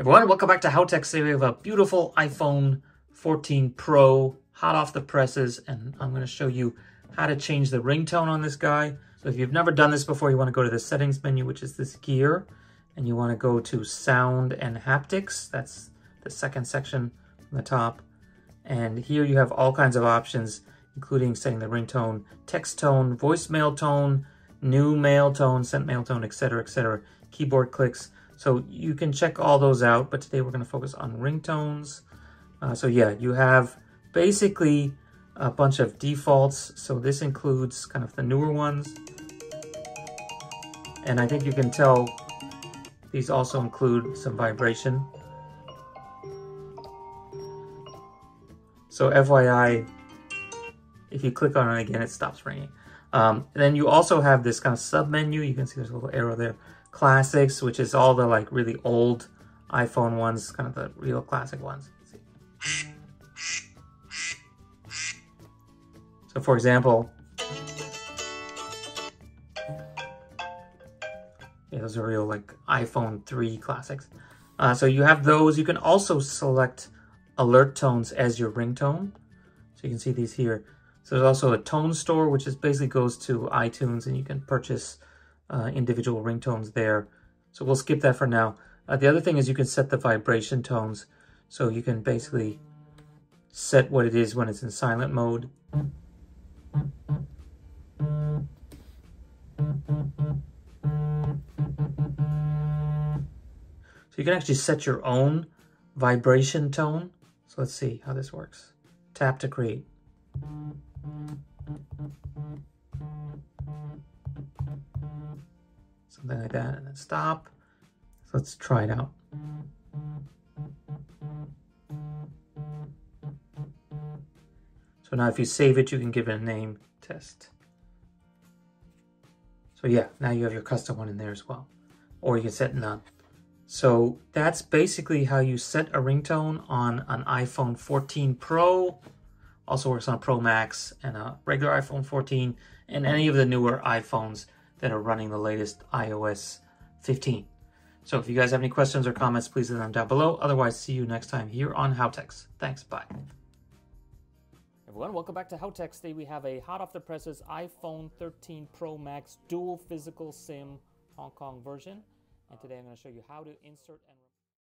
Everyone, welcome back to HowTech. Today we have a beautiful iPhone 14 Pro, hot off the presses, and I'm going to show you how to change the ringtone on this guy. So if you've never done this before, you want to go to the settings menu, which is this gear, and you want to go to sound and haptics. That's the second section on the top. And here you have all kinds of options, including setting the ringtone, text tone, voicemail tone, new mail tone, sent mail tone, etc., etc., keyboard clicks. So you can check all those out, but today we're going to focus on ringtones. Uh, so yeah, you have basically a bunch of defaults. So this includes kind of the newer ones. And I think you can tell these also include some vibration. So FYI, if you click on it again, it stops ringing. Um, then you also have this kind of sub menu. You can see there's a little arrow there. Classics, which is all the like really old iPhone ones, kind of the real classic ones. So for example, yeah, those are real like iPhone 3 classics. Uh, so you have those. You can also select alert tones as your ringtone. So you can see these here. So there's also a tone store, which is basically goes to iTunes and you can purchase uh, individual ringtones there. So we'll skip that for now. Uh, the other thing is you can set the vibration tones. So you can basically set what it is when it's in silent mode. So you can actually set your own vibration tone. So let's see how this works. Tap to create. Something like that, and then stop. So let's try it out. So now if you save it, you can give it a name, test. So yeah, now you have your custom one in there as well. Or you can set none. So that's basically how you set a ringtone on an iPhone 14 Pro. Also works on a Pro Max and a regular iPhone 14 and any of the newer iPhones that are running the latest iOS 15. So if you guys have any questions or comments, please leave them down below. Otherwise, see you next time here on HowTechs. Thanks, bye. Everyone, welcome back to HowTech. Today we have a hot off the presses iPhone 13 Pro Max dual physical SIM Hong Kong version. And today I'm going to show you how to insert and